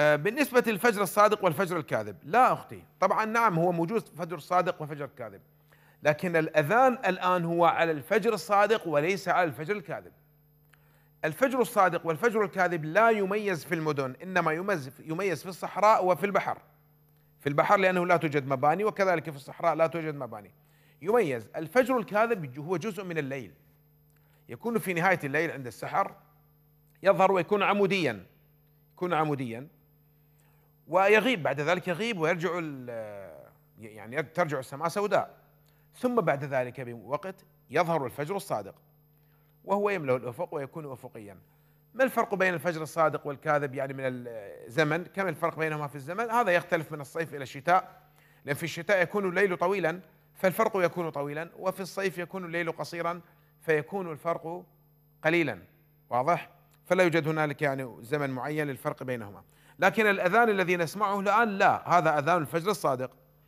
آه، بالنسبة للفجر الصادق والفجر الكاذب. لا أختي. طبعا نعم هو موجود فجر صادق وفجر كاذب لكن الأذان الآن هو على الفجر الصادق وليس على الفجر الكاذب. الفجر الصادق والفجر الكاذب لا يميز في المدن إنما يميز يميز في الصحراء وفي البحر. في البحر لأنه لا توجد مباني وكذلك في الصحراء لا توجد مباني. يميز. الفجر الكاذب هو جزء من الليل. يكون في نهاية الليل عند السحر يظهر ويكون عموديا. يكون عموديا. ويغيب بعد ذلك يغيب ويرجع يعني ترجع السماء سوداء. ثم بعد ذلك بوقت يظهر الفجر الصادق وهو يملأ الأفق ويكون أفقيا. ما الفرق بين الفجر الصادق والكاذب يعني من الزمن؟ كم الفرق بينهما في الزمن؟ هذا يختلف من الصيف إلى الشتاء لأن في الشتاء يكون الليل طويلا فالفرق يكون طويلا وفي الصيف يكون الليل قصيرا فيكون الفرق قليلا. واضح؟ فلا يوجد هنالك يعني زمن معين للفرق بينهما. لكن الأذان الذي نسمعه الآن لا هذا أذان الفجر الصادق.